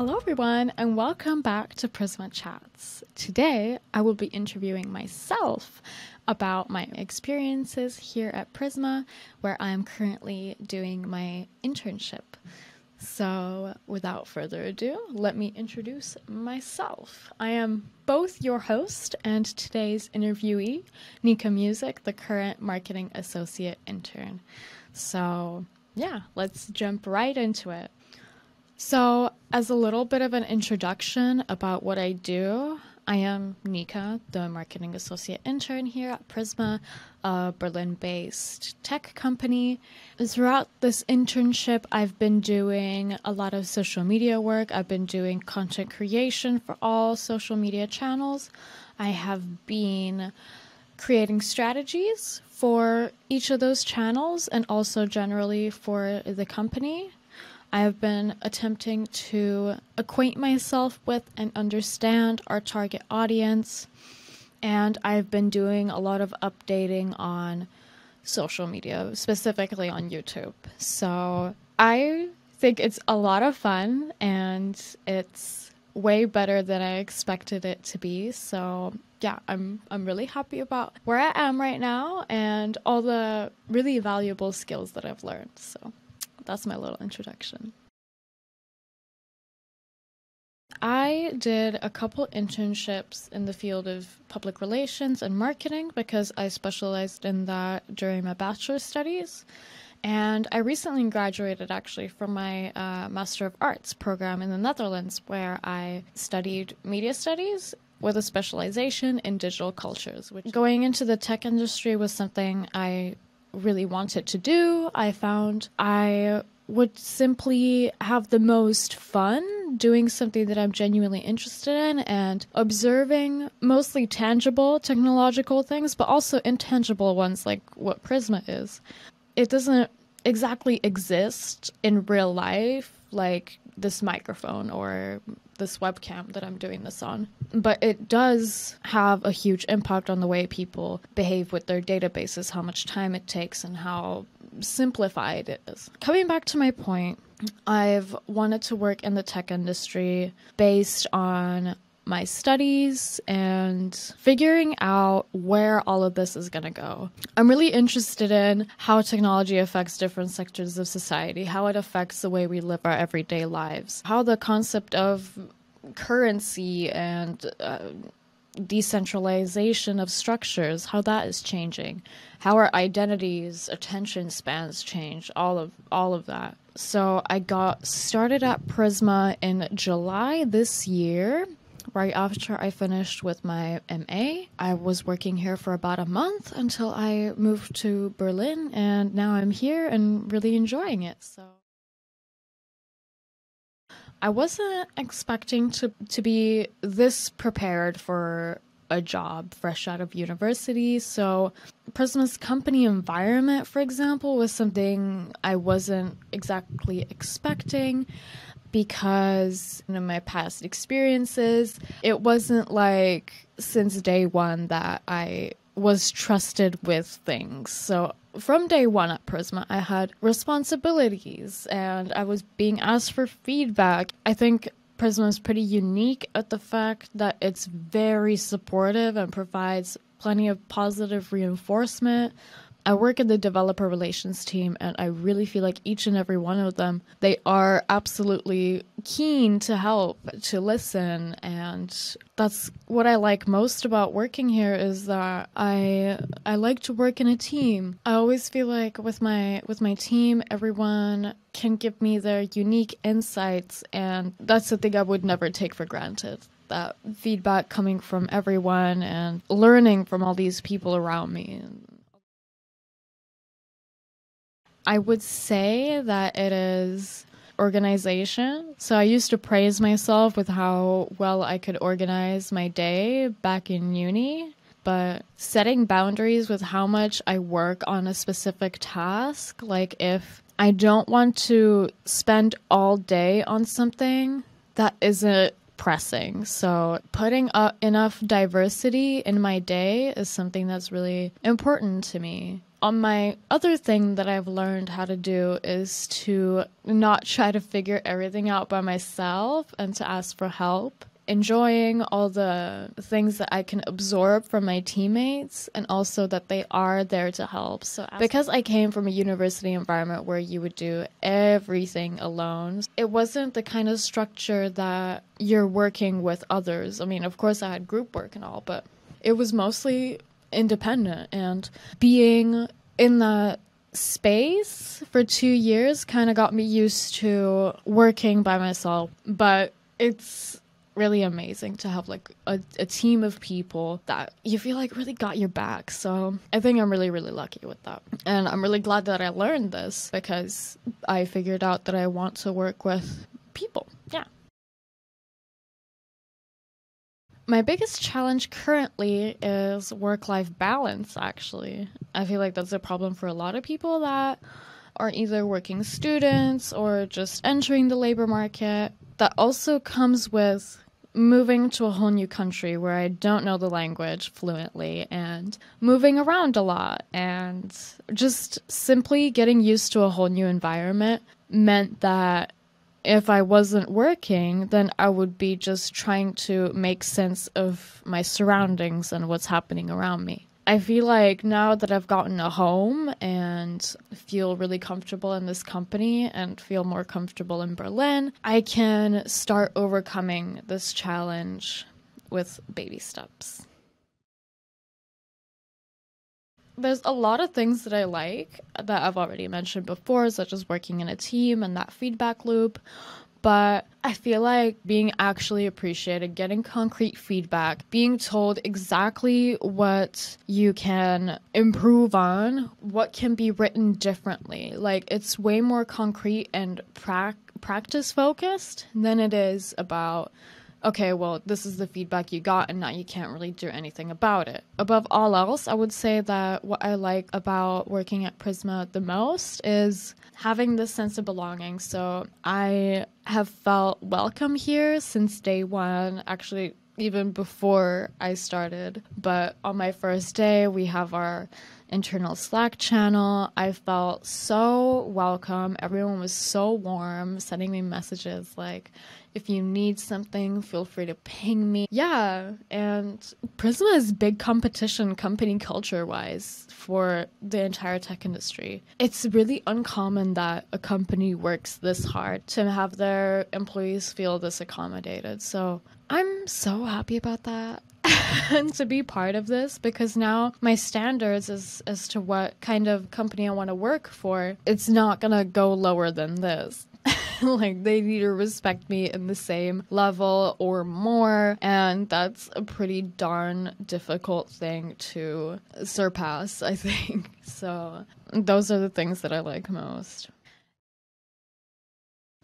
Hello, everyone, and welcome back to Prisma Chats. Today, I will be interviewing myself about my experiences here at Prisma, where I am currently doing my internship. So, without further ado, let me introduce myself. I am both your host and today's interviewee, Nika Music, the current marketing associate intern. So, yeah, let's jump right into it. So, as a little bit of an introduction about what I do, I am Nika, the marketing associate intern here at Prisma, a Berlin based tech company. Throughout this internship, I've been doing a lot of social media work. I've been doing content creation for all social media channels. I have been creating strategies for each of those channels and also generally for the company. I have been attempting to acquaint myself with and understand our target audience, and I've been doing a lot of updating on social media, specifically on YouTube. So I think it's a lot of fun and it's way better than I expected it to be. So yeah, I'm I'm really happy about where I am right now and all the really valuable skills that I've learned. So that's my little introduction. I did a couple internships in the field of public relations and marketing because I specialized in that during my bachelor's studies. And I recently graduated actually from my uh, Master of Arts program in the Netherlands, where I studied media studies with a specialization in digital cultures. Which going into the tech industry was something I really wanted to do. I found I would simply have the most fun doing something that I'm genuinely interested in and observing mostly tangible technological things, but also intangible ones like what Prisma is. It doesn't exactly exist in real life, like this microphone or this webcam that I'm doing this on. But it does have a huge impact on the way people behave with their databases, how much time it takes, and how simplified it is. Coming back to my point, I've wanted to work in the tech industry based on my studies and figuring out where all of this is going to go. I'm really interested in how technology affects different sectors of society, how it affects the way we live our everyday lives, how the concept of currency and uh, decentralization of structures, how that is changing, how our identities, attention spans change, all of all of that. So I got started at Prisma in July this year right after I finished with my MA. I was working here for about a month until I moved to Berlin, and now I'm here and really enjoying it. So. I wasn't expecting to to be this prepared for a job fresh out of university. So, Prisma's company environment, for example, was something I wasn't exactly expecting because in my past experiences, it wasn't like since day one that I was trusted with things. So from day one at Prisma, I had responsibilities and I was being asked for feedback. I think Prisma is pretty unique at the fact that it's very supportive and provides plenty of positive reinforcement I work in the developer relations team and I really feel like each and every one of them they are absolutely keen to help, to listen and that's what I like most about working here is that I I like to work in a team. I always feel like with my with my team everyone can give me their unique insights and that's something I would never take for granted that feedback coming from everyone and learning from all these people around me. I would say that it is organization. So I used to praise myself with how well I could organize my day back in uni, but setting boundaries with how much I work on a specific task, like if I don't want to spend all day on something that isn't pressing. So, putting up enough diversity in my day is something that's really important to me. On my other thing that I've learned how to do is to not try to figure everything out by myself and to ask for help enjoying all the things that I can absorb from my teammates and also that they are there to help. So, because I came from a university environment where you would do everything alone, it wasn't the kind of structure that you're working with others. I mean, of course, I had group work and all, but it was mostly independent and being in that space for two years kind of got me used to working by myself but it's really amazing to have like a, a team of people that you feel like really got your back. So I think I'm really, really lucky with that. And I'm really glad that I learned this because I figured out that I want to work with people. Yeah. My biggest challenge currently is work life balance, actually. I feel like that's a problem for a lot of people that are either working students or just entering the labor market that also comes with moving to a whole new country where I don't know the language fluently and moving around a lot and just simply getting used to a whole new environment meant that if I wasn't working, then I would be just trying to make sense of my surroundings and what's happening around me. I feel like now that I've gotten a home and feel really comfortable in this company and feel more comfortable in Berlin, I can start overcoming this challenge with baby steps. There's a lot of things that I like that I've already mentioned before, such as working in a team and that feedback loop but I feel like being actually appreciated, getting concrete feedback, being told exactly what you can improve on, what can be written differently. Like it's way more concrete and pra- practice focused than it is about okay, well, this is the feedback you got, and now you can't really do anything about it. Above all else, I would say that what I like about working at Prisma the most is having this sense of belonging. So I have felt welcome here since day one, actually, even before I started. But on my first day, we have our internal Slack channel. I felt so welcome. Everyone was so warm, sending me messages like, if you need something, feel free to ping me. Yeah, and Prisma is big competition company culture wise for the entire tech industry. It's really uncommon that a company works this hard to have their employees feel this accommodated. So I'm so happy about that. and to be part of this because now my standards as as to what kind of company I want to work for, it's not gonna go lower than this. like they need to respect me in the same level or more and that's a pretty darn difficult thing to surpass i think so those are the things that i like most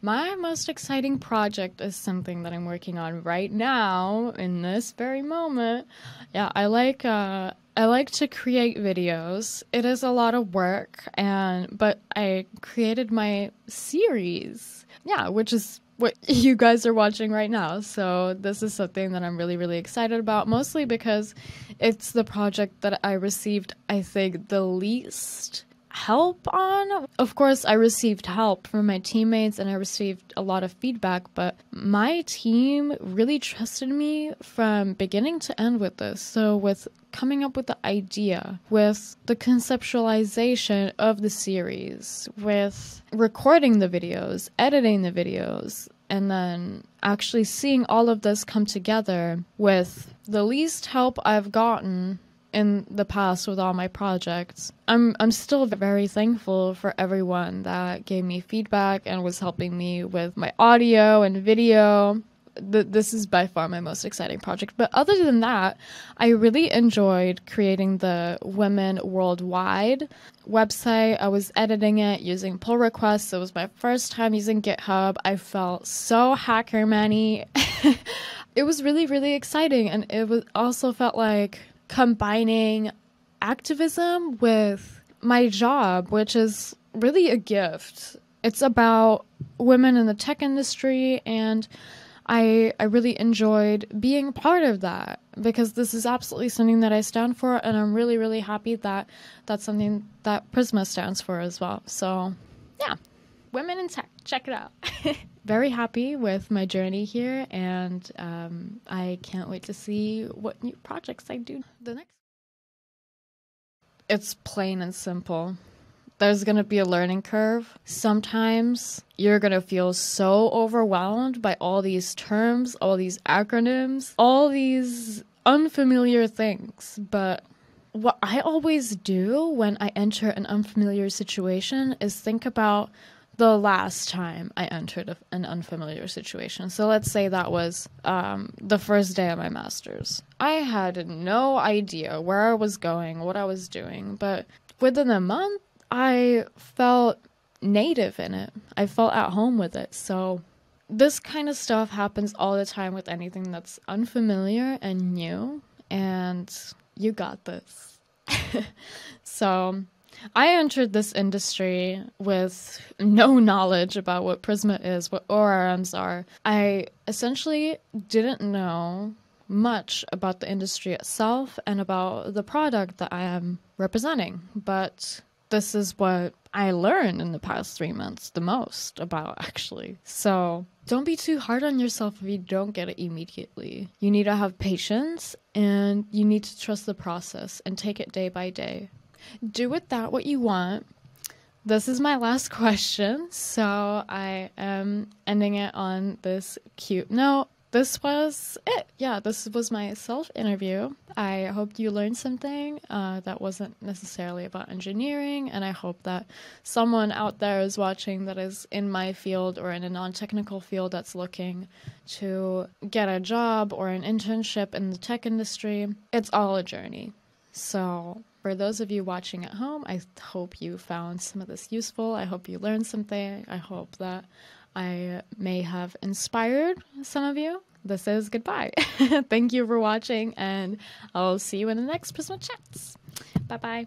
my most exciting project is something that I'm working on right now in this very moment. Yeah, I like uh I like to create videos. It is a lot of work and but I created my series. Yeah, which is what you guys are watching right now. So this is something that I'm really really excited about mostly because it's the project that I received I think the least help on. Of course, I received help from my teammates and I received a lot of feedback, but my team really trusted me from beginning to end with this. So, with coming up with the idea, with the conceptualization of the series, with recording the videos, editing the videos, and then actually seeing all of this come together with the least help I've gotten in the past with all my projects. I'm I'm still very thankful for everyone that gave me feedback and was helping me with my audio and video. Th- this is by far my most exciting project. But other than that, I really enjoyed creating the Women Worldwide website. I was editing it using pull requests. It was my first time using GitHub. I felt so hacker manny. it was really, really exciting. And it was also felt like combining activism with my job, which is really a gift. It's about women in the tech industry, and I I really enjoyed being part of that because this is absolutely something that I stand for and I'm really really happy that that's something that Prisma stands for as well. So, yeah. Women in Tech, check it out. Very happy with my journey here and um, I can't wait to see what new projects I do the next. It's plain and simple there's going to be a learning curve. Sometimes you're going to feel so overwhelmed by all these terms, all these acronyms, all these unfamiliar things. But what I always do when I enter an unfamiliar situation is think about the last time I entered a, an unfamiliar situation. So let's say that was um, the first day of my master's. I had no idea where I was going, what I was doing, but within a month, I felt native in it. I felt at home with it. So this kind of stuff happens all the time with anything that's unfamiliar and new and you got this. so I entered this industry with no knowledge about what Prisma is, what ORMs are. I essentially didn't know much about the industry itself and about the product that I am representing, but this is what I learned in the past three months the most about, actually. So don't be too hard on yourself if you don't get it immediately. You need to have patience and you need to trust the process and take it day by day. Do with that what you want. This is my last question, so I am ending it on this cute note this was it. Yeah, this was my self interview. I hope you learned something uh, that wasn't necessarily about engineering, and I hope that someone out there is watching that is in my field or in a non technical field that's looking to get a job or an internship in the tech industry. It's all a journey. So, for those of you watching at home, I hope you found some of this useful. I hope you learned something. I hope that I may have inspired some of you. This is goodbye. Thank you for watching, and I'll see you in the next Prisma Chats. Bye bye.